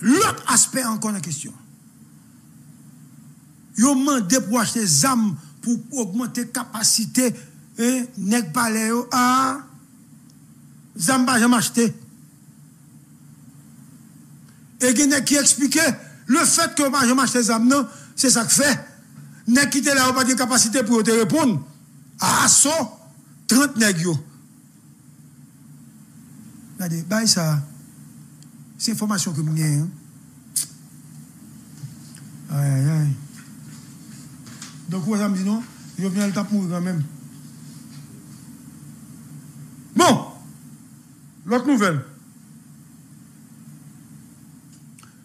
L'autre aspect encore la question. Ils ont demandé pour acheter des armes pour augmenter la capacité hein, nèg palais à zam pas jamais acheté. Et il qui expliquait le fait que pas jamais acheté des armes, c'est ça que fait. Nèg qui là, pas de capacité pour te répondre. À assaut, 30 nèg yo. Regardez, ça. C'est information que j'ai. Hein. Aïe, aïe, aïe. Donc, vous avez dit non, je viens le temps pour quand même. Bon, l'autre nouvelle.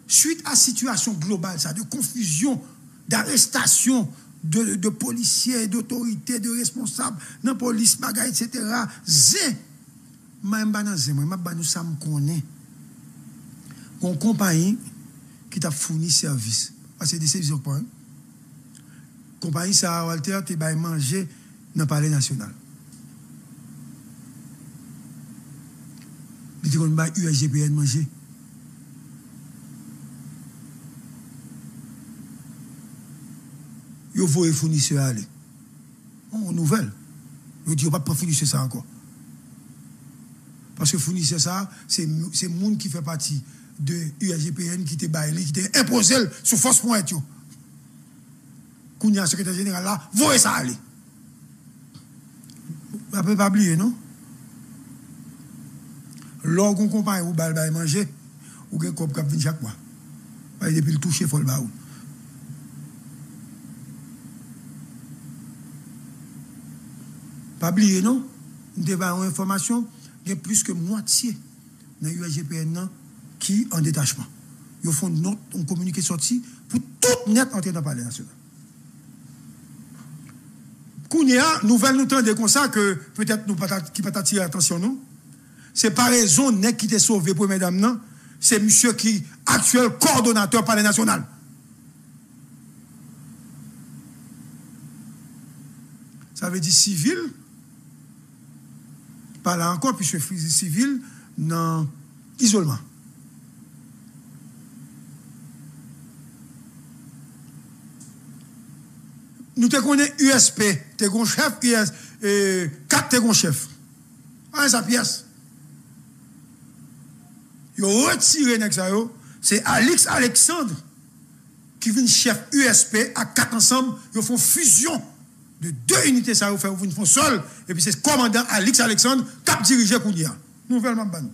Suite à situation globale, ça, de confusion, d'arrestation de, policiers, d'autorités, de responsables, la police, bagaille, etc. Zé, même pas zé, moi, nous sommes connaît. Compagnie qui t'a fourni service. Parce que des services point. Compagnie ça, Walter, tu vas manger dans le palais national. Il dit qu'on va USGPN manger. Yo voye fournisseur aller. On nouvelle. Yo dit on va pas fournisseur ça encore. Parce que fournisseur ça, c'est c'est monde qui fait partie de USGPN qui te baillé, qui te imposé sous force pointe yo. Kounya secrétaire général là, voyez ça aller. Vous ne pas oublier, non? Lorsqu'on compagnie ou bal manger, ou gen kop kap vin chaque mois. Depuis le toucher, il faut le baou. Pas oublier, non? Nous avons information, il y a plus que moitié dans l'USGPN qui en détachement. Ils font une note, un communiqué sorti pour tout net entrer dans le palais national. Kounia, nouvelle nous tendez comme ça que peut-être nous qui pas attirer attention nous. C'est pas raison net qui t'est sauvé pour mesdames non, c'est monsieur qui actuel coordonnateur palais national. Ça veut dire civil? Pas là encore, puisque civil, dans isolement. Nous te connaissons USP, un chef, US, et 4 te chef. Ah, sa pièce. Yo retiré c'est Alex Alexandre qui vient chef USP à quatre ensemble, ils font fusion de deux unités ça vous font seul et puis c'est commandant Alex Alexandre qui a dirigé Kounia. Nouvellement ban.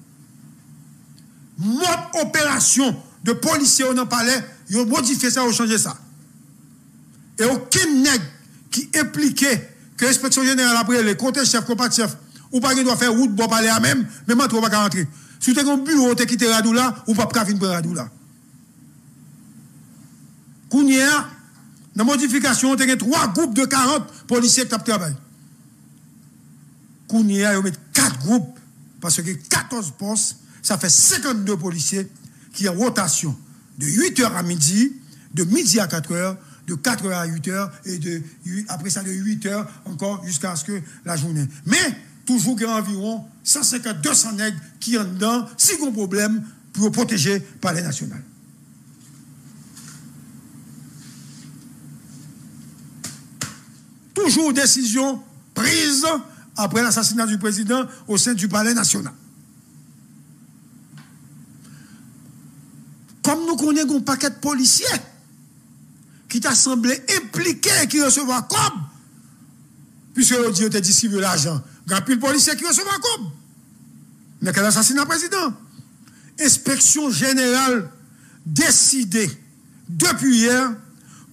Mode opération de policiers le palais, ils ont modifié ça, ils ont changé ça. Et aucun nègre qui impliquait que l'inspection générale après les comptes chef, compas chef, ou pas qu'il doit faire route pour parler à même, mais maintenant, on va pas rentrer. Si tu as un bureau, tu quitté Radou là, ou pas venir pour Radou là. Kounia, dans la modification, tu as trois groupes de 40 policiers qui travaillent. Kounia, ils mettent quatre groupes, parce que 14 postes, ça fait 52 policiers qui en rotation de 8h à midi, de midi à 4h, de 4 h à 8 h et après ça de 8 h encore jusqu'à ce que la journée. Mais toujours qu'il y a environ 150-200 nègres qui ont dedans, si un problème, pour protéger par les nationales. Toujours décision prise après l'assassinat du président au sein du palais national. Comme nous connaissons un paquet de policiers, qui t'a semblé impliqué qui recevra comme puisque le dit était distribué l'argent. Il y a plus de policiers qui recevra comme. Mais quel assassinat président? Inspection générale décidée depuis hier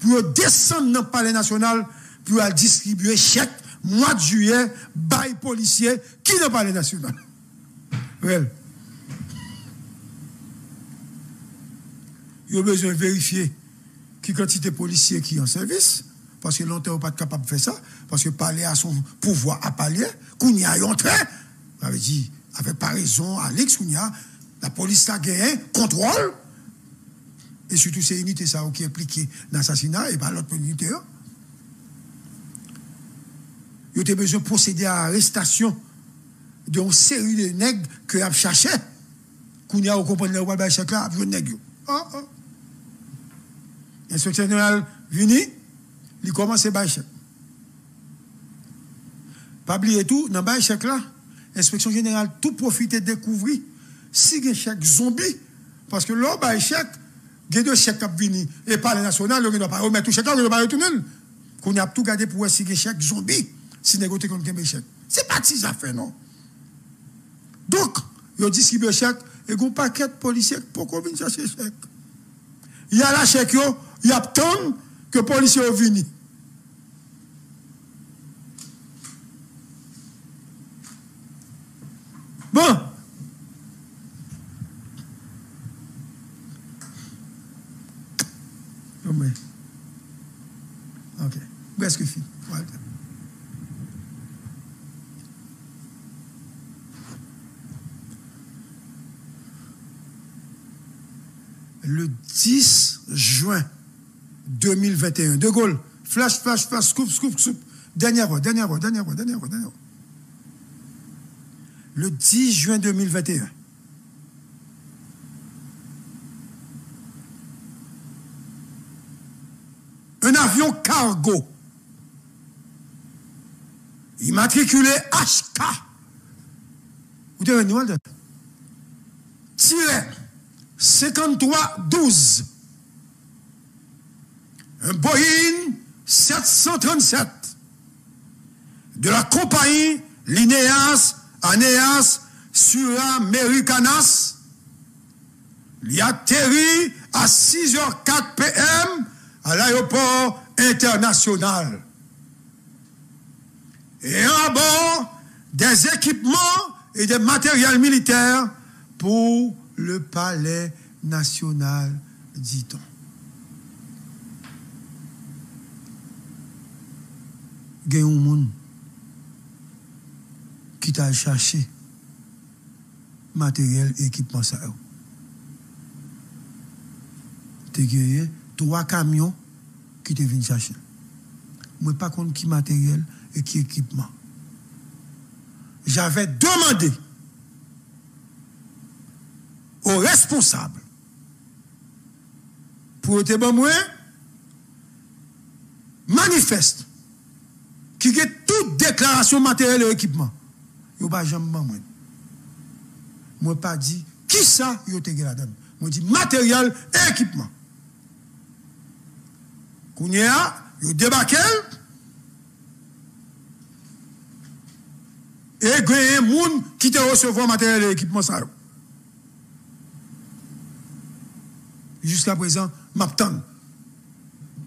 pour descendre dans le palais national pour distribuer chèque mois de juillet bail policier qui dans le palais national? Well. Il y a besoin de vérifier qui quantité de policiers qui en service, parce que longtemps n'est pas capable de faire ça, parce que parler à son pouvoir à parler, qu'on y a entré, avait dit, avec pas raison, Alex, qu'on y a, la police a gagné, contrôle, et surtout ces unités ça, qui impliquées dans l'assassinat, et pas l'autre unité. Il a besoin de procéder à l'arrestation d'une série de nègres que a cherché. Qu'on y a, au compagnie de la chèque là, nègres. oh, oh. L'inspecteur général venu, il commence à bailler chèque. Pas oublier tout, dans le chèque là, l'inspection générale tout profite de découvrir si a chèque zombie, parce que là, bail chèque, il y a deux chèques qui et pas les nationaux, il ne doit pas remettre tout chèque il ne doit pas retourner. Qu'on a tout gardé pour si a chèque zombie, si négocier comme un chèque. Ce n'est pas si ça fait, non. Donc, il a distribué chèque, et un paquet de policiers pour qu'on vienne chercher chèque. Il y a la chèque, il y a tant que les policiers venus. Bon. Ok. Presque fini. Le 10 juin 2021, De Gaulle, flash, flash, flash, scoop, scoop, scoop. Dernière voix, dernière voix, dernière voix, dernière voix, dernière voix le 10 juin 2021. Un avion cargo immatriculé HK. Vous avez une Tiré 5312. Un Boeing 737 de la compagnie Lineas Anéas sur Americanas. Il atterrit à 6h04 p.m. à l'aéroport international. Et à bord, des équipements et des matériels militaires pour le palais national, dit-on. Qui t'a cherché matériel, équipement ça. Tu as trois camions qui te viennent chercher. Moi, pas contre qui matériel et qui équipement. J'avais demandé aux responsables pour bon moi manifeste qui a toute déclaration matériel et équipement yo pas jamais moi. Pas dit qui ça yo te la donne. Moi dit matériel et équipement. Kounya, yo débarqué et un moun qui te recevoir matériel et équipement. Jusqu'à présent, m'attend.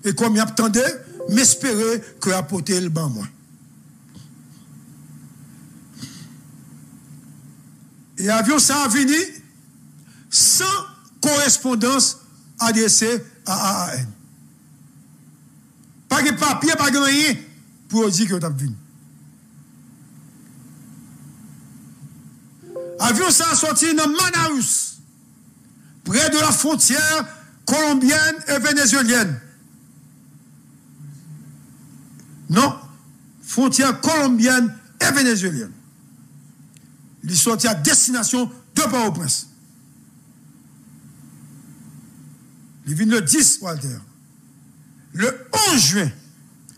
Et comme m'attendait, m'espérer que apporter le ban moi. Et avion ça a venu sans correspondance adressée à AAN. Pas de papier, pas de rien pour dire que vous avez venu. Avion ça a sorti dans Manaus, près de la frontière colombienne et vénézuélienne. Non, frontière colombienne et vénézuélienne il sorti à destination de Port-au-Prince. Il vient le 10, Walter. Le 11 juin,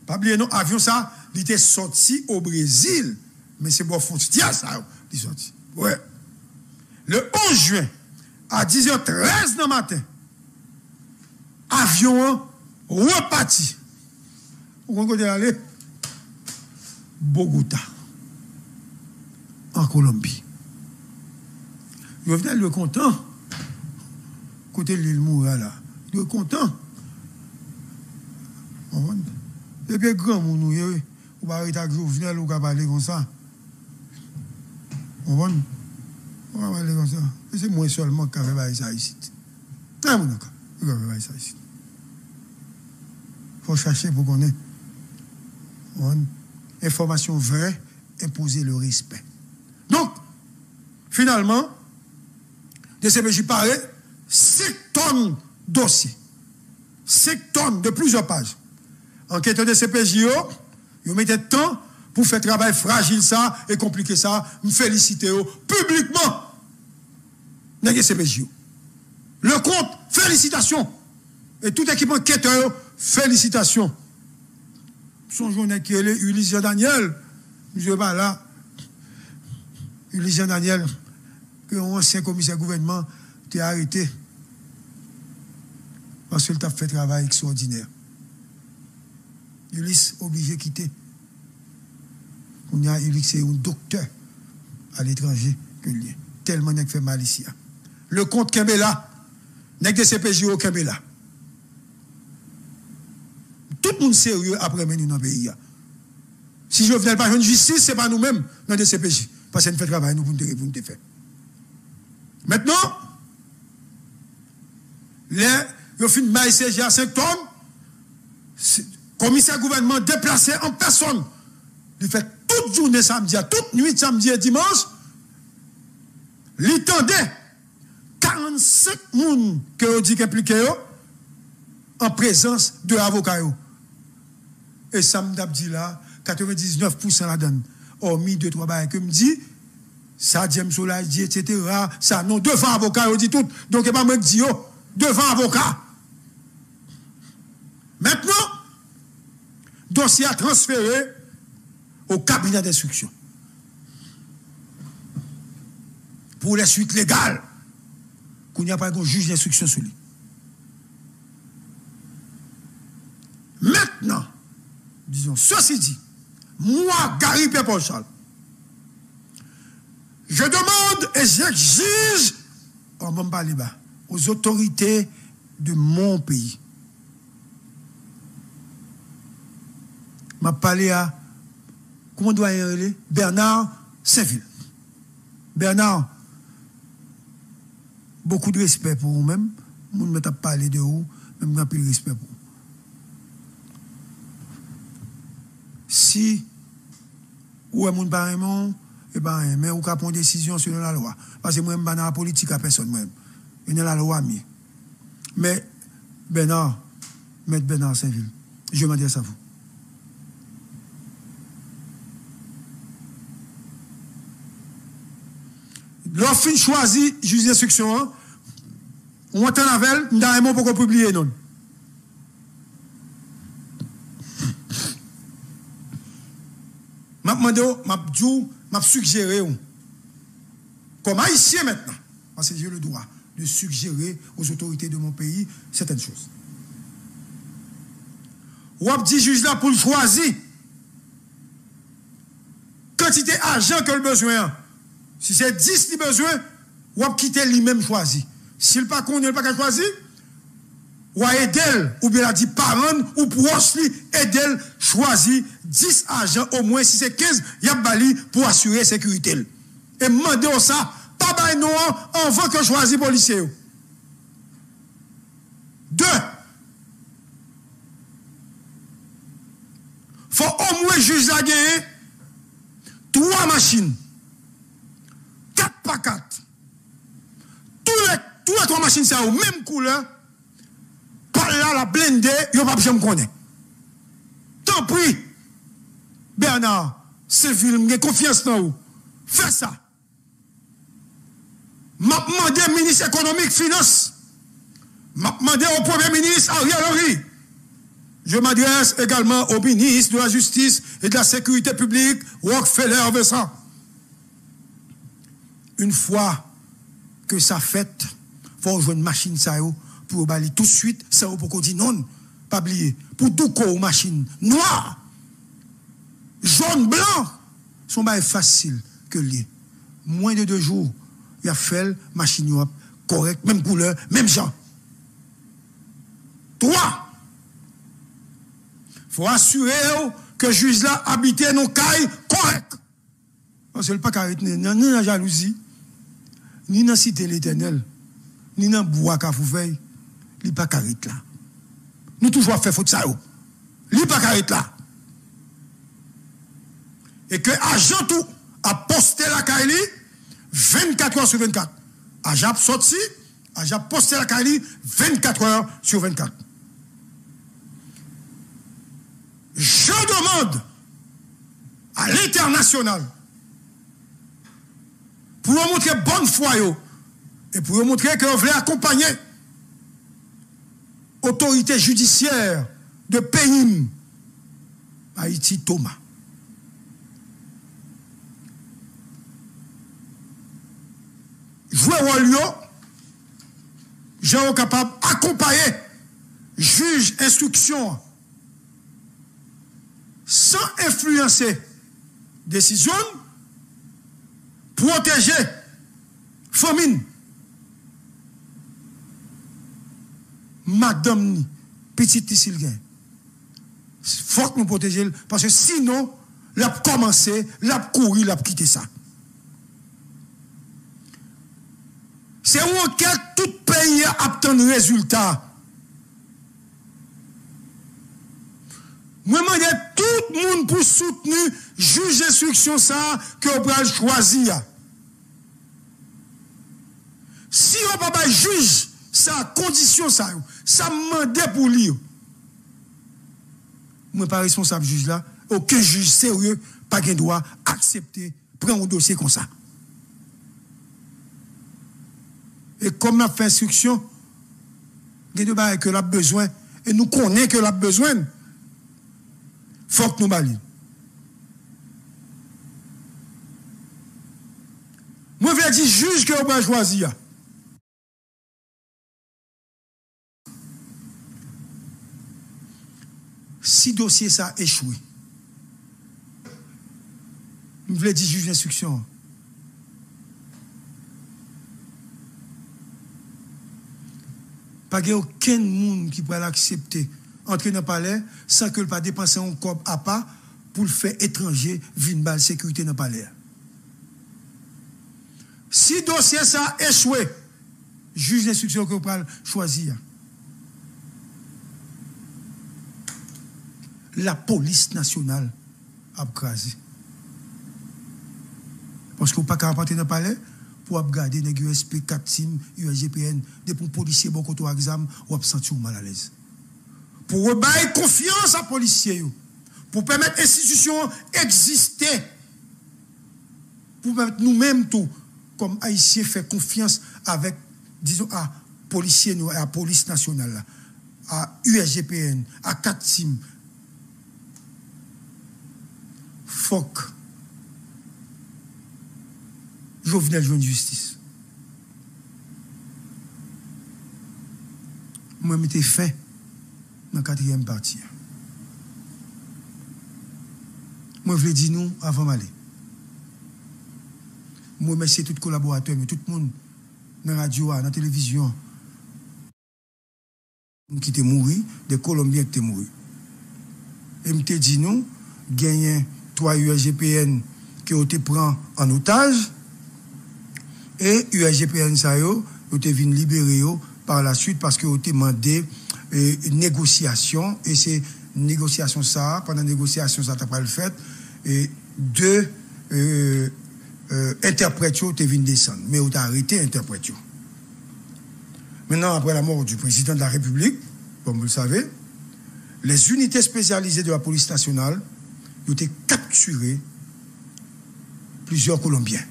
pas oublier non, avion ça, il était sorti au Brésil, mais c'est bon frontière ça, il sorti. Ouais. Le 11 juin, à 10h13 le matin, avion reparti. Où est aller? Bogota en Colombie. Je venais le content. Côté l'île Moura là. Le content. Et puis grand moun nous ou pas arrêter avec Jovenel ou parler ça. On va on va parler comme ça. C'est moi seulement qui ça ici. Très mon cas. Je vais ça ici. Faut chercher pour qu'on. Information vraie, imposer le respect. Donc, finalement, DCPJ paraît 5 tonnes de dossiers. 5 tonnes de plusieurs pages. Enquête de CPJ, ils mettent temps pour faire travail fragile ça et compliqué ça. Me féliciter publiquement. CPJ. Le compte félicitations. Et tout équipe enquêteur, félicitations. Son journée qui est Ulysse Daniel, ne pas là. Ulysse Daniel, que ancien commissaire gouvernement, t'es arrêté. Parce qu'il t'a fait travail extraordinaire. Ulysse obligé de quitter. On a Ulysse, c'est un docteur à l'étranger que lui. Tellement il fait mal ici. Hein. Le compte Kembela, n'est que CPJ au Kembela? Tout le monde sérieux après mener dans le pays. Si je viens pas une justice, ce n'est pas nous-mêmes dans le CPJ. Parce que nous faisons travail nous pour nous faire. Maintenant, les, ils fin de CG à 5 tonnes, commissaire gouvernement déplacé en personne. Il fait toute journée samedi, toute nuit samedi et dimanche. Il tendait 45 personnes qui ont dit impliqués en présence de avocats. Et ça me dit là, 99% la donne. Hormis deux, trois bails que me dit, ça, James dit, etc. Ça, non, devant avocat, on dit tout. Donc, il pas me dit, devant avocat. Maintenant, dossier a transféré au cabinet d'instruction. Pour les suites légales, qu'il n'y a pas de juge d'instruction sur lui. Maintenant, ceci dit, moi, Gary Charles, je demande et j'exige, parler aux autorités de mon pays. Je parlé à, comment doit y Bernard Saint-Ville. Bernard, beaucoup de respect pour vous-même. Je ne pas parlé de vous, même de respect pour vous. Si ou est mon parent, et ben, mais ou ka décision selon la loi. Parce que moi, je ne la politique à personne, moi. Je la loi, mieux. Mais, Bernard, Maître Bernard Saint-Ville, je m'adresse à vous. Lorsqu'on choisit juge d'instruction, hein, on entend avec on a un mot pour publier, non. M'a demandé, m'a dit, m'a suggéré, comme haïtien maintenant, parce que j'ai le droit de suggérer aux autorités de mon pays certaines choses. Ou a dit juge là pour choisir. Quantité d'argent que le besoin. Si c'est 10 qui besoin, ou a quitter lui-même choisi. S'il pas qu'on pas qu'à choisir, ou wa edel, ou bien a di paran, ou proche li, edel, chwazi 10 agents, au moins si c'est 15, yap bali pour assurer sécurité. Et mandez ça, pas bay nous, on veut que choisi policier. Deux, faut au moins juge la gagner trois machines, quatre par quatre. Tous les, tous les trois machines, c'est aux même couleur, la blende, yo pas me connaître. Tant pis, Bernard, c'est film, j'ai confiance dans vous. Fais ça. M'a demandé ministre économique, finance. M'a demandé au premier ministre Ariel Henry. Je m'adresse également au ministre de la Justice et de la Sécurité publique, Rockefeller Vincent. Une fois que ça fait, faut jouer une machine ça pour tout de suite, ça pour qu'on dit non, pas oublier. Pour tout corps machine noir, jaune, blanc, sont pas facile que lié. Moins de deux jours, il a fait machine correct, même couleur, même genre. Trois, faut assurer que juge là habite nos cailles correct. Parce que le pas ni dans la jalousie, ni dans la cité l'éternel, ni dans le bois fait li pas carré là. Nous toujours fait faute ça. Li pas carré là. Et que agent tout a posté la Kaili 24 heures sur 24. Agent sorti, agent posté la Kaili 24 heures sur 24. Je demande à l'international pour montrer bonne foi et pour montrer que vous voulez accompagner autorité judiciaire de pays Haïti Thomas. Jouer rôle j'ai capable d'accompagner juge instruction sans influencer décision protéger famine madame petite Il faut que nous protéger parce que sinon l'a commencé l'a couru l'a quitté ça. C'est où tout pays a obtenu résultat. Moi, je tout le monde pour soutenir juge d'instruction que vous pouvez choisir. Si on ne pas juge sa condition ça, ça demande pour lui. Moi, pas responsable juge là, aucun juge sérieux, pas de droit accepter, prendre un dossier comme ça. Et comme on fait instruction, il y a que a besoin, et nous connaissons que a besoin faut que nous balions. Moi, je vais dire juge que vous va choisir. Si dossier ça échoué, je vais dire juge d'instruction. Pas aucun monde qui peut l'accepter entrer dans le palais sans que le pas dépenser un corps à pas pour le faire étranger une balle sécurité dans le palais. Si dossier ça échoué, juge d'instruction que vous pouvez choisir. La police nationale a. Parce que vous pas qu'à rentrer dans le palais pour garder les USP, 4 SIM, USGPN, des policiers, beaucoup de examen, ou sentir mal à l'aise pour rebailler confiance à policiers, pour permettre l'institution d'exister, pour permettre nous-mêmes tout, comme Haïtiens, faire confiance avec, disons, à policiers, à police nationale, à USGPN, à CATSIM. Fok. Jovenel jouer une justice. Moi, je fin dans la quatrième partie. Moi, je voulais dire nous avant d'aller. Moi, remercie tous les collaborateurs, mais tout le monde dans la radio, dans la télévision, qui étaient morts, des Colombiens qui étaient morts. Et je te dis nous, gagnons 3 USGPN qui ont été pris en otage. Et USGPN, ça ont été libérés par la suite parce qu'ils ont demandé euh, une négociation. Et c'est négociation ça, pendant la négociation ça, t'as pas le fait. Et deux euh, euh, interprètes ont été descendre. Mais ont arrêté interprètes. Maintenant, après la mort du président de la République, comme vous le savez, les unités spécialisées de la police nationale ont été capturées plusieurs Colombiens.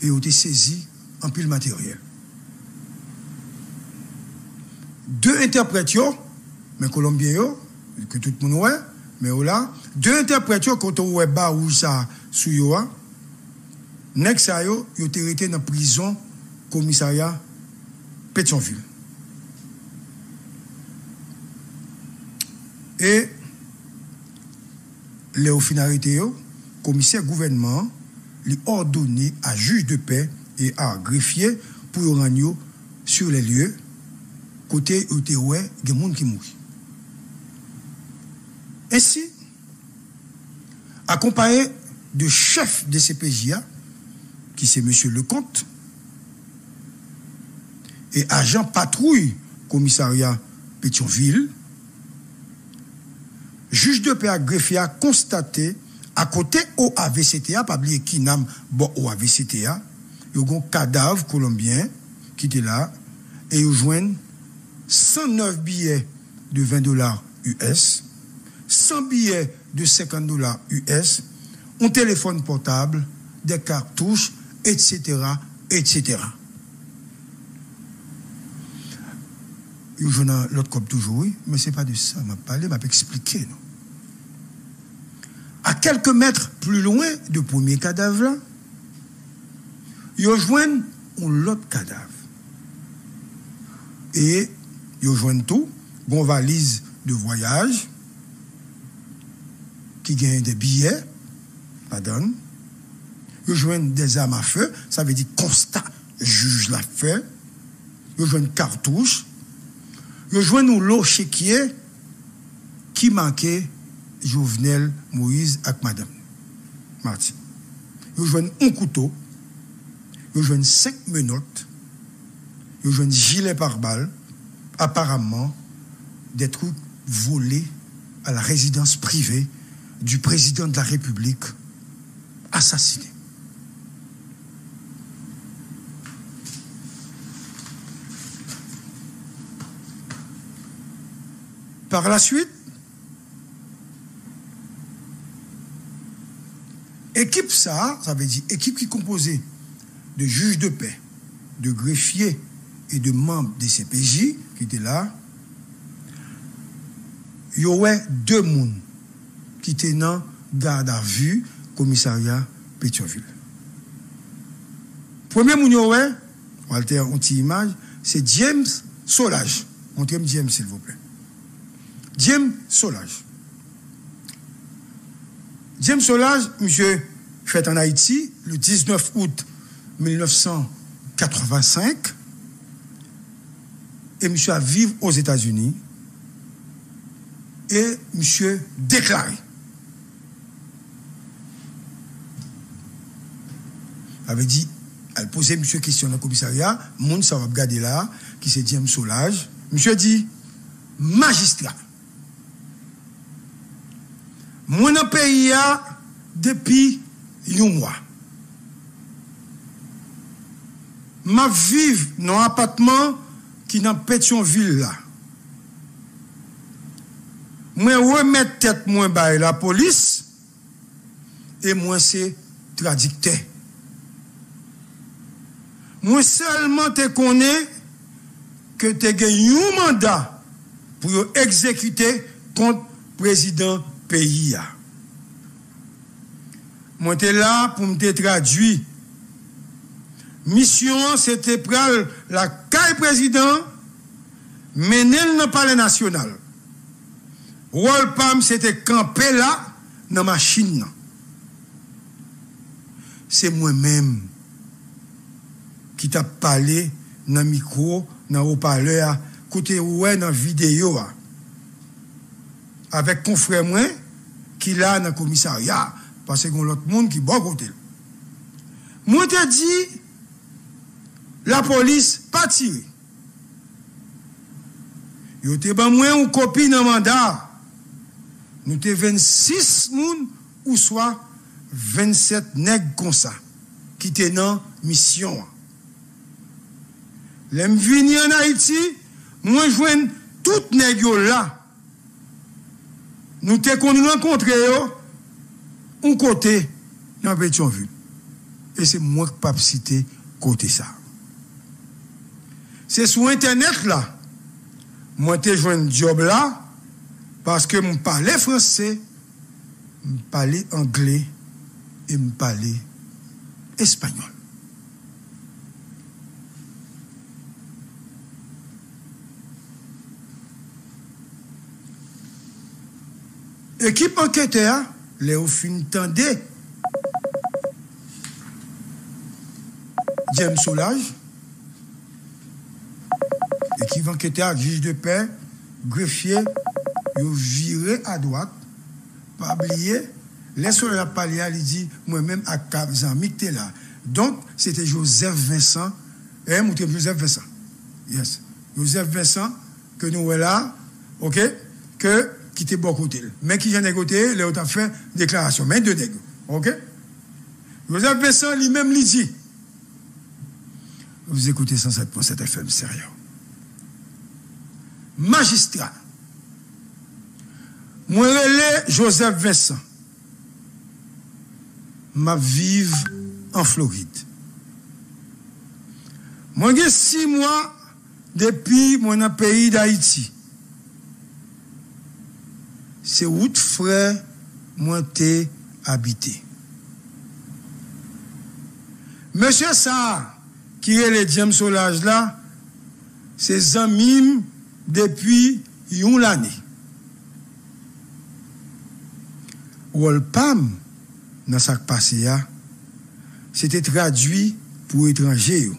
Et ont été saisis en pile matériel deux interprètes, mais colombiens, que tout le monde mais là, deux interprètes, quand on voit bas ou ça, yo, yo été dans la prison, commissariat, Pétionville. Et, les finalité, commissaire gouvernement, lui ordonné à juge de paix et à greffier pour rendre sur les lieux côté où il des gens qui mourent. Ainsi, accompagné de chef de CPJA, qui c'est M. Lecomte, et agent patrouille commissariat Pétionville, juge de paix à greffier a constaté à côté au AVCTA, pas oublier qui n'a bon au AVCTA, il y a un cadavre colombien qui était là et ils joignent 109 billets de 20 dollars US, 100 billets de 50 dollars US, un téléphone portable, des cartouches, etc., etc. je joue l'autre cop toujours, oui, mais ce n'est pas de ça, m'a parlé, m'a expliqué, non. À quelques mètres plus loin du premier cadavre, là, ils joignent l'autre cadavre. Et ils joignent tout, bon valise de voyage, qui gagne des billets, pardon. Ils joignent des armes à feu, ça veut dire constat, juge la fait. Ils joignent cartouche. Ils joignent l'eau chéquier qui manquait Jovenel Moïse avec Madame Martin. Ils joignent un couteau. Ils joignent cinq menottes. Ils joignent gilet par balle. Apparemment, des trucs volés à la résidence privée du président de la République assassiné. Par la suite, équipe ça, ça veut dire équipe qui est composée de juges de paix, de greffiers et de membres des CPJ qui étaient là, il y aurait deux mondes qui étaient dans garde à vue commissariat Pétionville. Premier monde ouais, Walter, on image, c'est James Solage. Montrez-moi James, s'il vous plaît. James Solage. James Solage, monsieur, fait en Haïti le 19 août 1985 et monsieur a vivre aux États-Unis et monsieur déclaré. avait dit, elle posait monsieur question dans le commissariat, monde ça va regarder là, qui c'est James Solage. Monsieur dit, magistrat. Moi dans pays depuis un mois. Ma vive dans un appartement qui dans Pétionville là. Moi remettre tête moins la police et moi c'est traducteur. Moi seulement connais que tu as un mandat pour exécuter contre peyi ya. Mwen te la pou mte tradwi. Misyon se te pral la kay prezident menel nan pale nasyonal. Wol pam se te kampe la nan machin nan. Se mwen menm ki tap pale nan mikro, nan opale a, koute wè nan videyo a. Awek kon fre mwen, ki la nan komisarya, pase kon lot moun ki bon kote. Mwen te di, la polis pa tire. Yo te ban mwen ou kopi nan manda, nou te 26 moun ou swa 27 neg konsa, ki te nan misyon an. Lem vini an Haiti, mwen jwen tout neg yo la, Nous te qu'on rencontré un côté dans Pétionville. Et c'est moi qui pas citer côté ça. C'est sur Internet là. Moi, joué un job là parce que je parlais français, je parlais anglais et je parlais espagnol. Équipe enquêteur, Léo Tendé, James Solage, équipe enquêteur, juge de paix, greffier, ils viré à droite, pas oublier, les soldats parlé, il dit, moi-même, à Kavzami, tu là. Donc, c'était Joseph Vincent, et hein, Joseph Vincent. Yes. Joseph Vincent, que nous sommes là, ok, que qui était bon côté. Mais qui j'en ai côté, les autres fait déclaration. Mais deux nègres. OK? Joseph Vincent lui-même lui dit. Vous écoutez 107.7 FM, sérieux. Magistrat. Moi, relais Joseph Vincent. Ma vive en Floride. Moi, j'ai six mois depuis mon pays d'Haïti. C'est où frère moi habité. Monsieur ça, qui est le James Solage là, c'est amis depuis une année. Wolpam, dans qui passé, c'était traduit pour étrangers.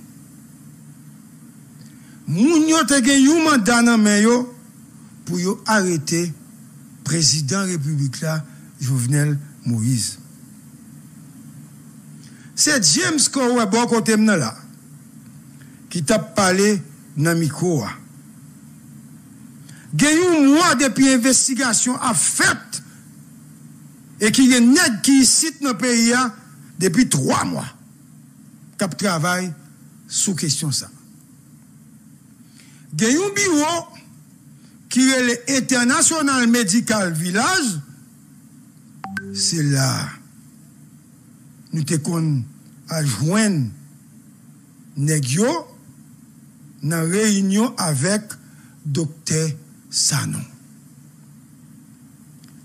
Moun yo te gen yon mandat pour arrêter prezident republik la, Jovenel Moïse. Se James Conway bon kote mnen la, ki tap pale nan Mikowa. Gen yon mwa depi investigasyon a fèt e ki gen neg ki yisit nan peyi ya depi 3 mwa kap travay sou kesyon sa. Gen yon biwo ki rele International Medical Village, se la nou te kon ajwen negyo nan reynyon avek Dokte Sanon.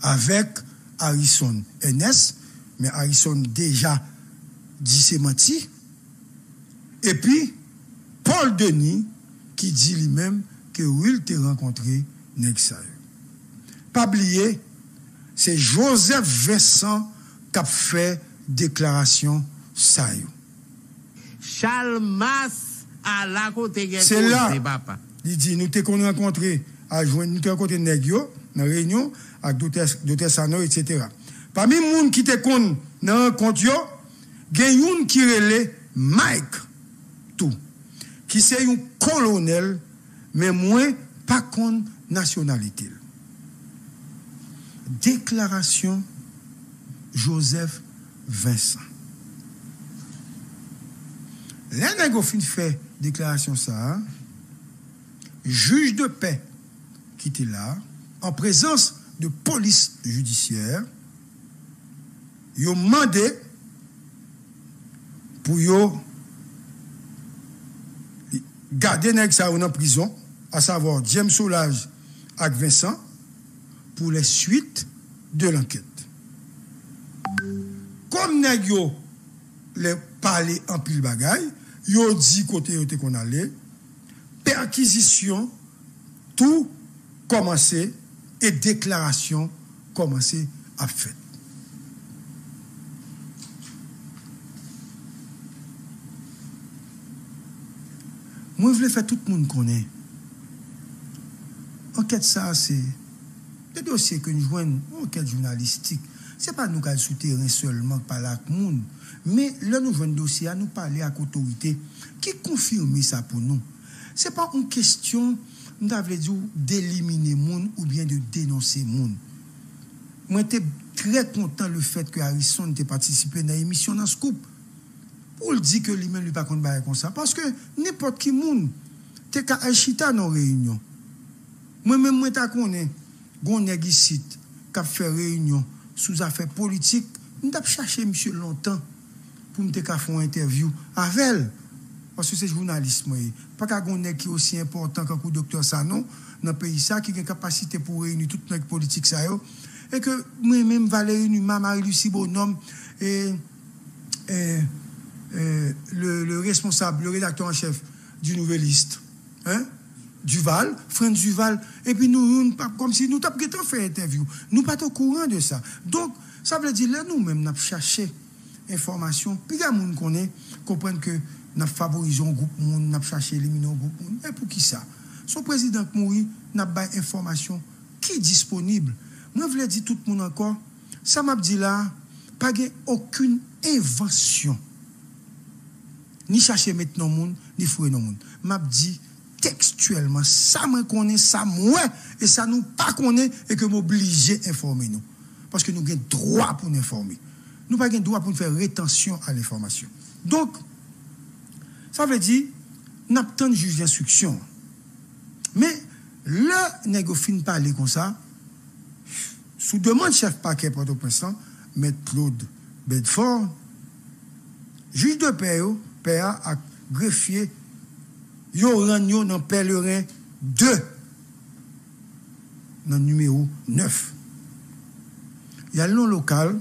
Avek Harrison Enes, men Harrison deja disemati, epi Paul Denis ki di li menm ke ou il te renkontre Nexayo. Pas oublier, c'est Joseph Vincent qui a fait déclaration ça. Charles Mas à la côté C'est là. Il dit nous t'avons rencontré à joindre nous rencontré Negio dans la réunion avec docteur Sano etc. Parmi les gens qui te dans la rencontre, il y a un qui relait Mike tout qui c'est un colonel, mais moins pas contre nationalité. Déclaration Joseph Vincent. L'un fait déclaration ça, juge de paix qui était là, en présence de police judiciaire, ils ont demandé pour garder nèg ça en prison, à savoir James Solage et Vincent, pour les suites de l'enquête. Comme nèg yo les parler en pile bagaille, yo dit côté qu'on allait, perquisition, tout commencé et déclaration commencé à faire. Moi, je voulais faire tout le monde connaît. Enquête, ça, c'est des dossiers que nous jouons, enquête journalistique. Ce n'est pas nous qui sommes seulement par la monde. Mais là, nous jouons dossier à nous parler à l'autorité qui confirme ça pour nous. Ce n'est pas une question, nous avons dit, d'éliminer monde ou bien de dénoncer monde. Moi, j'étais très content le fait que Harrison ait participé dans l'émission dans Scoop pour le dire que lui-même lui pas contre comme ça parce que n'importe qui monde t'es qu'à chita dans réunion moi même moi ta connais ici qui fait réunion sous affaires politiques. N'a cherché monsieur longtemps pour me faire une interview avec elle. Parce que c'est journaliste moi. Pas qu'à gon nèg qui aussi important que le docteur Sanon dans le pays qui a une capacité pour réunir tout nèg politique ça et que moi même Valérie Numa Marie Lucie Bonhomme et, le, responsable, le rédacteur en chef du Nouvelliste, hein, Duval, Franck Duval, et puis nous, comme si nous t'avions fait interview. Nous pas au courant de ça. Donc, ça veut dire là, nous-mêmes, nous avons cherché information, puis des gens comprennent que nous favorisons un groupe, nous avons cherché éliminer un groupe. Et pour qui ça? Son président mourit, nous avons information qui est disponible. Moi, je voulais dire tout le monde encore, ça m'a dit là, pas aucune invention ni chercher maintenant monde, ni fouiller non monde. M'a dit textuellement, ça me connaît, ça moi, et ça nous pas connaît, et que m'obliger informer nous. Parce que nous avons droit pour nous informer. Nous pas droit pour nous faire rétention à l'information. Donc, ça veut dire, nous avons juge d'instruction. Mais, là, nous fin parler comme ça, sous demande chef paquet pour prince M. Claude Bedford, juge de paix, père a greffier yo yo nan pèlerin 2 nan numéro 9. Il y a nom local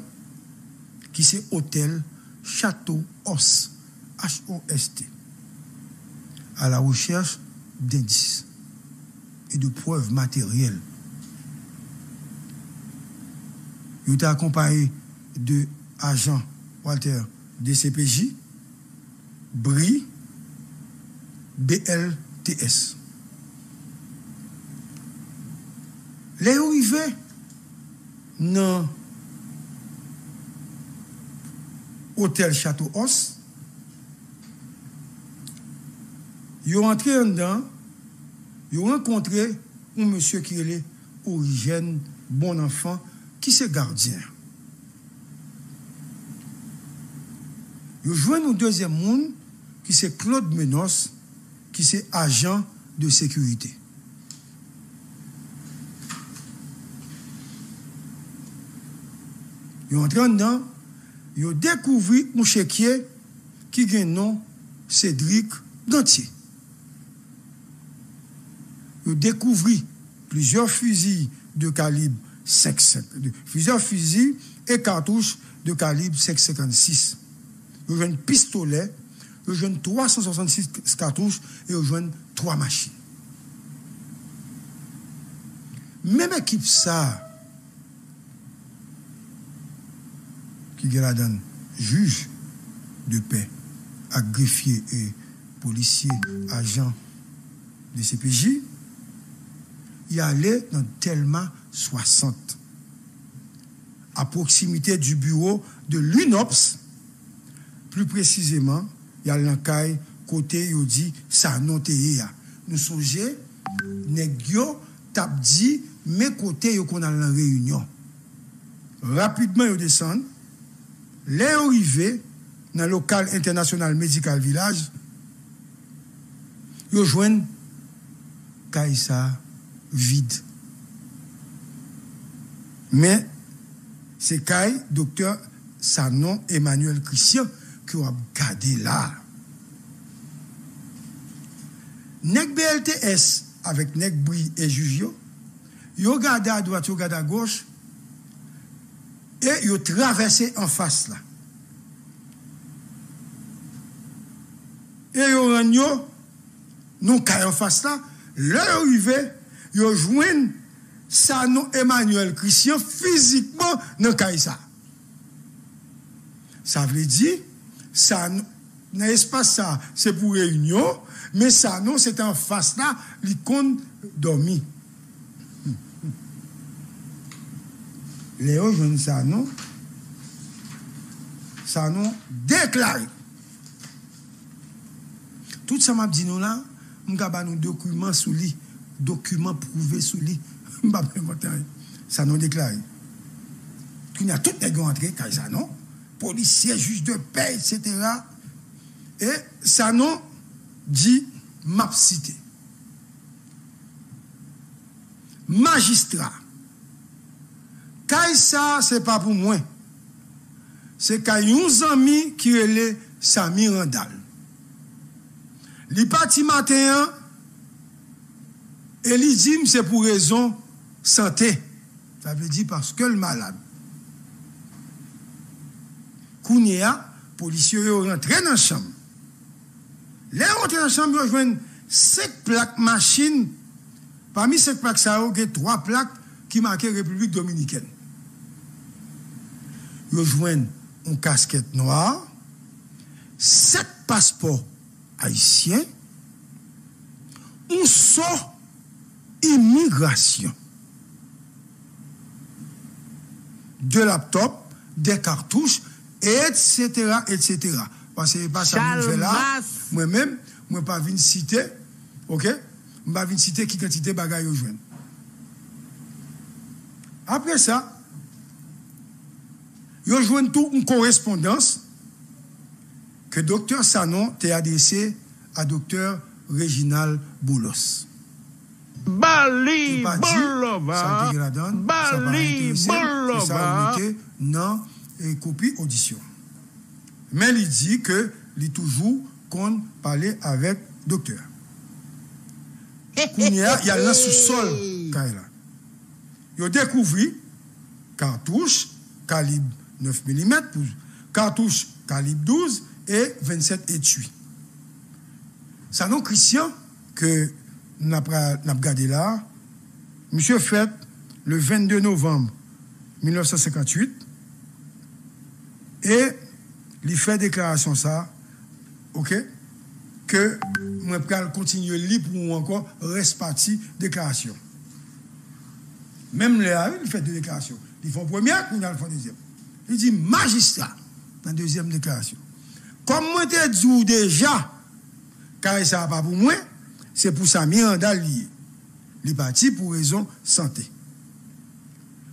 qui c'est hôtel Château Os, H-O-S-T, à la recherche d'indices et de preuves matérielles. Il était accompagné de agent Walter DCPJ, BRI, BLTS. Le yo rive nan Hotel Chateau Os, yo rentre yon dan, yo renkontre yon monsye ki ele orijen bon anfan ki se gardyen. Yo jwen nou dezyen moun ki se Claude Menos qui c'est agent de sécurité. Ils ont entré dedans, ils ont découvert un chéquier qui a un nom Cédric Gantier. Ils ont découvert plusieurs fusils de calibre 5, plusieurs fusils et cartouches de calibre 5,56. Ils ont un pistolet, ils ont 366 cartouches et ils ont trois machines. Même équipe ça, qui la donne juge de paix, à greffier et policier, agent de CPJ, il allait dans tellement 60, à proximité du bureau de l'UNOPS, plus précisément, il y a l'encaille côté, il dit, ça non Nous songeons, négio, tap dit, mais côté, qu'on a la réunion. Rapidement, ils descendent, les arrivés dans le local international médical village, ils joignent Kaïsa vide. Mais c'est Kai, docteur Sanon Emmanuel Christian, qui a gardé là. Nek BLTS avec Nek Bri et Jujio, yo gardé à droite, yo gardé à gauche, et yo traversé en face là. Et yo renyo, non en face là, leur arrivé, yo joignent Sanon Emmanuel Christian physiquement dans Kaïsa. Ça veut dire, ça, dans l'espace ça, c'est pour réunion, mais ça non, c'est en face là, l'icône dormi. Léo jeune ça non, ça non déclaré. Tout ça m'a dit nous là, m'gaba nous documents sous lit, documents prouvés sous lit. Ça non déclaré. Il y a tout les gens entrés, ça non? Policier, juge de paix, etc. Et ça non dit map cité. Magistrat. ça, c'est pas pour moi. C'est a un ami qui est Sami Randal. Li parti matin, et li dit c'est pour raison santé. Ça veut dire parce que le malade. Kounia, policiers sont rentrés dans la chambre. Les rentrés dans la chambre, ils ont cinq plaques machines. Parmi ces plaques, ça y a trois plaques qui marquent République dominicaine. Ils ont une casquette noire, sept passeports haïtiens, un sort immigration, deux laptops, des cartouches, etc., etc. Parce que pas ça fait là, moi-même, moi pas venir citer, ok? Je pas venir citer qui quantité bagaille au joint. Après ça, je joint tout une correspondance que docteur Sanon t'a adressé à docteur Réginal Boulos. Bali Boulova. Bali Boulova. Non et copie audition. Mais il dit que il toujours qu'on parlait avec docteur. A, y a lan sou sol kay la. Yo dekouvri kartouche kalib 9 mm, kartouche kalib 12 et 27 etui. Sa non Christian ke nap gade la, Monsieur Fett, le 22 novembre 1958, et li fè deklarasyon sa, ok, ke mwen pral kontinye li pou mwen ankon respati deklarasyon. Mem le a, li fè de deklarasyon. Li fò premier, mwen al fò deuxième? Li di magistrat, nan deuxième deklarasyon. Kom mwen te dzou deja, kare sa pa pou mwen, se pou sa mi an dal liye. Li pati pou rezon sante.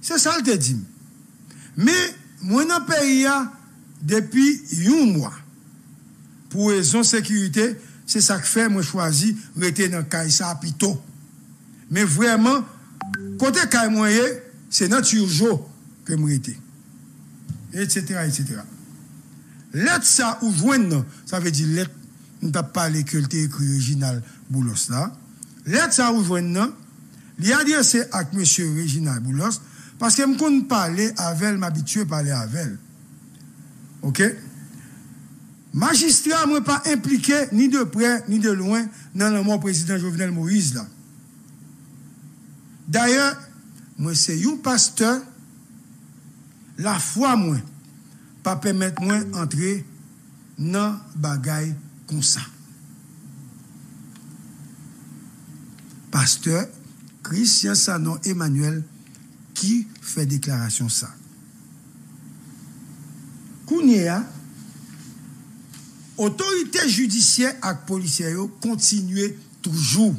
Se sa l te dim. Me, mwen an pe ya depi yon mwa. Pou rezon sekirite, se sa k fe mwen chwazi rete nan kay sa apito. Me vweman, kote kay mwen ye, se nan turjo ke mwen rete. Etc. Let sa ou jwen nan, sa ve di let, nou ta pa le kulte ekri original boulos la. Let sa ou jwen nan, li a dire se ak monsye original boulos, paske m kon pale avel, m abitue pale avel. Ok? Magistra mwen pa implike ni de pre, ni de loin nan nan moun prezident Jovenel Moïse la. D'ayon, mwen se yon pasteur, la fwa mwen pa pemet mwen entre nan bagay kon sa. Pasteur, Christian Sanon Emmanuel ki fe deklarasyon sa. Kounye a, otorite judisyen ak polisyen yo kontinue toujou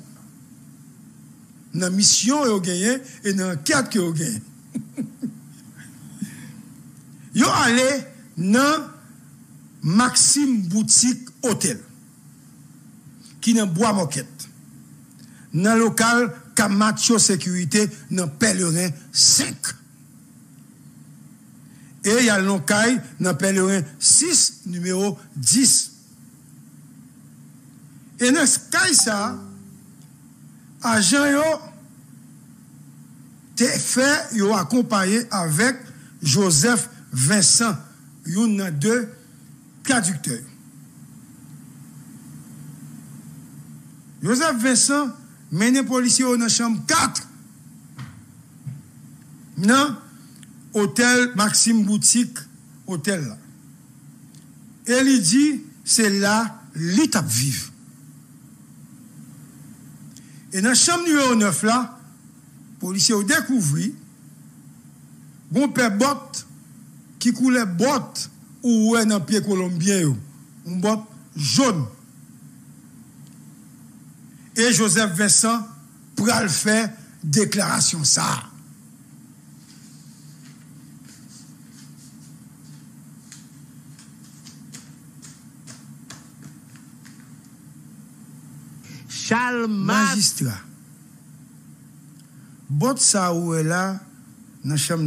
nan misyon yo genyen e nan kat ki yo genyen. Yo ale nan Maxime Boutique Hotel ki nan Bois-Moquette nan lokal Kamacho Sekurite nan Pelerin 5 E yal non kay nan pelerin 6, numero 10. E nan kay sa, ajan yo te fe yo akompaye avek Joseph Vincent, yon nan de traduktey. Joseph Vincent menen polisye yo nan chanm 4 nan hotel Maxime Boutique hotel la e li di se la li tap vive e nan chanm numero 9 la polisye yo dekouvri bon pe bot ki koule bot ou wè nan piye kolombien yo. Un bot joun. E Joseph Vincent pral fè deklarasyon sa. Charles Magistra. Bot sa ou la nan chanm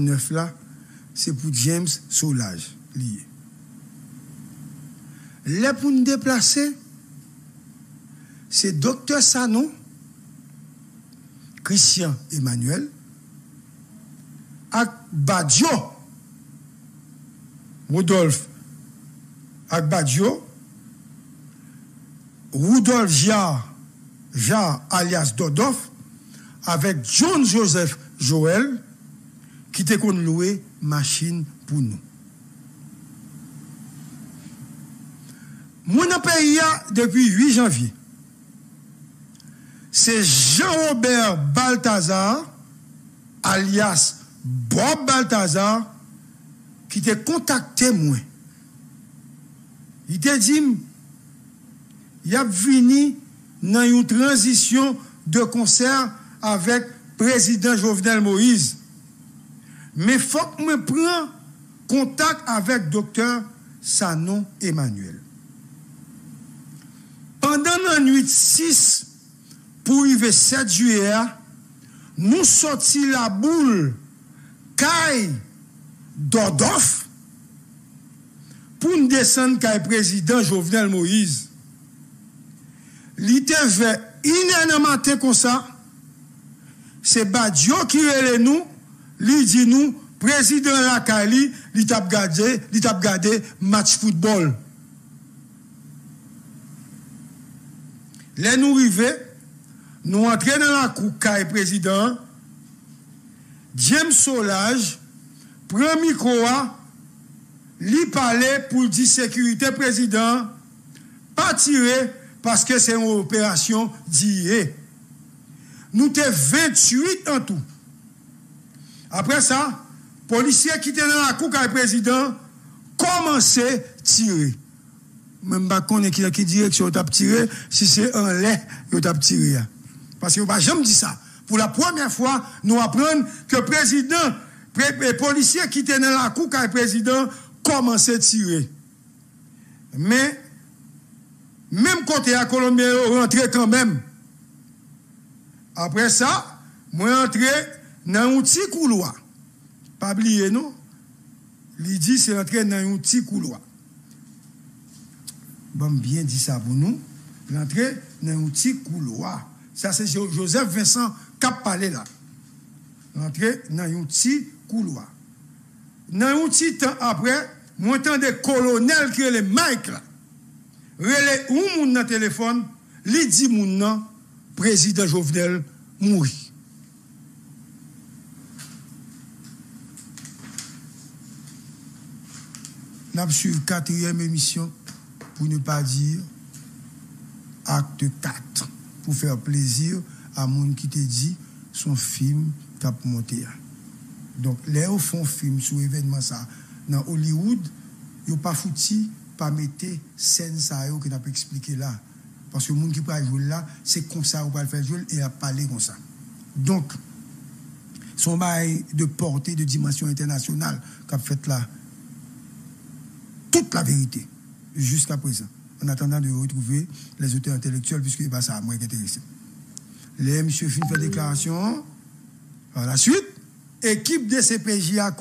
James Soulage liye. Le pou nou deplase, se Dr. Sanon, Christian Emmanuel, ak Badiou, Rudolf, ak Badiou, Rudolf Jar, Jar alias Dodof, avek John Joseph Joel, ki te kon loue machin pou nou. Mwen apè ya depi 8 janvi, se Jean-Robert Balthazar, alias Bob Balthazar, ki te kontakte mwen. I te dim, yap vini nan yon transisyon de konser avèk prezident Jovenel Moïse. Me fok mwen pran kontak avèk doktor Sanon Emmanuel. Pendan nan 8-6 pou yve 7 juyer, nou soti la boule kay Dodof pou n desen kay prezident Jovenel Moïse. Li te ve inè nan matè kon sa, se Badiou ki rele nou, lakali, li tap gade, match football. Le nou rive, nou antre nan la kou kay prezident, Djem Solage, pren mikroa, li pale pou di sekurite prezident, pa tire, paske se yon operasyon diye. Nou te 28 an tou. Apre sa, polisye ki te nan la kou kay prezident, komanse tire. Men bakon e ki la ki dire ki yo tap tire, si se an le, yo tap tire ya. Paske yo pa jom di sa. Pou la pwemye fwa, nou apren ke prezident, polisye ki te nan la kou kay prezident, komanse tire. Men, menm kote a Kolombien yo rentre kanmem. Apre sa, mwen rentre nan yon ti kouloa. Pa bliye nou, li di se rentre nan yon ti kouloa. Bon, bien di sa pou nou, rentre nan yon ti kouloa. Sa se Joseph Vincent kap pale la. Rentre nan yon ti kouloa. Nan yon ti tan apre, mwen tan de kolonel ki rele Mike la. Rele ou moun nan telefon, li di moun nan, prezident Jovenel mouri. Nap suiv katriyem emisyon pou ne pa dir akte kat pou fer plezir a moun ki te di son film kap monte ya. Donk le ou fon film sou evenman sa nan Hollywood, yo pa fouti pa mette sen sa yo ki nap explike la. Paske moun ki pa joul la, se konsa ou pa l fè joul, e a pale konsa. Donk, son baye de porte de dimasyon internasyonal kap fèt la tout la verite, jusqu'a prezant. En attendant de retrouver les auteurs intellectuels, puisque sa a mwen k'interesse. Le M. Fin fè deklarasyon, par la suite, ekip de CPJ a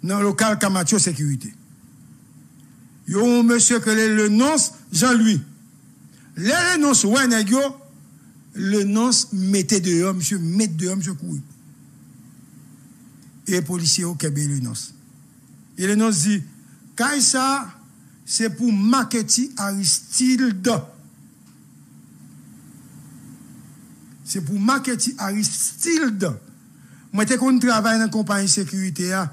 kontinue nan lokal Kamatio Sekurite. Yo ou monsye ke le le nons Jean-Louis? Le le nè gyo, le nons mette de yo, monsye mette de yo, monsye kou. E polisye yo kebe le nons. E le nons di, kay sa, se pou maketi Aristilde. Se pou maketi Aristilde. Mwen te kon travay nan kompanyi sekurite ya,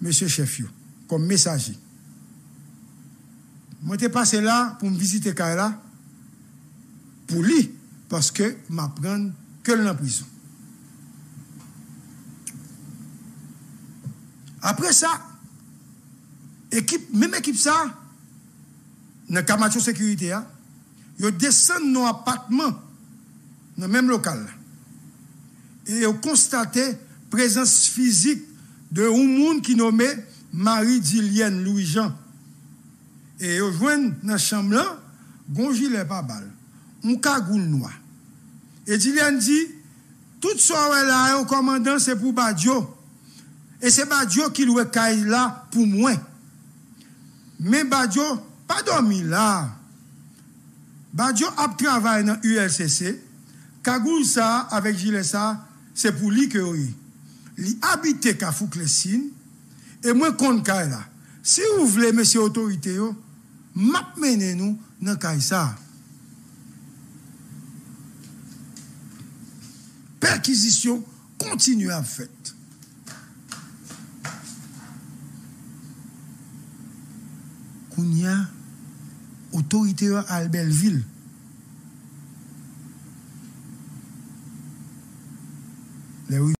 monsye chef yo, kom mesaji. Mwen te pase la pou m vizite kare la pou li paske m apren ke l nan prison. Apre sa, mèm ekip sa, nan Kamatio Sekurite ya, yo desen nou apatman nan mèm lokal la. E yo konstate prezans fizik de ou moun ki nome Marie-Dilienne Louis-Jean. E yo jwen nan chanm lan, gonji le pa bal. Un ka goun noua. E di li an di, tout so wè la yo komandan se pou Badiou. E se Badiou ki lwe kay la pou mwen. Men Badiou, pa domi la. Badiou ap travay nan ULCC, ka goun sa, avek jile sa, se pou li ke ori. Li habite ka fuk le sin, e mwen kont kay la. Si ou vle mese otorite yo, map mene nou nan kay sa. Perkizisyon kontinu an fèt. Koun ya yo al bel vil. Le